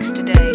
today.